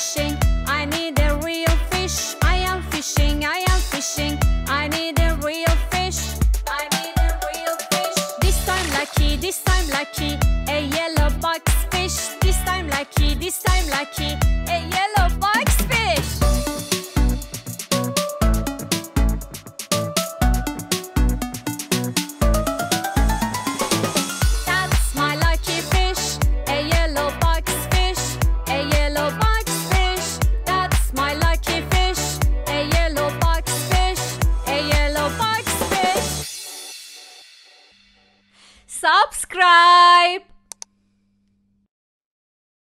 fishing. I need a real fish. I am fishing, I am fishing. I need a real fish. I need a real fish. This time lucky, this time lucky. A yellow box fish. This time lucky, this time lucky. subscribe.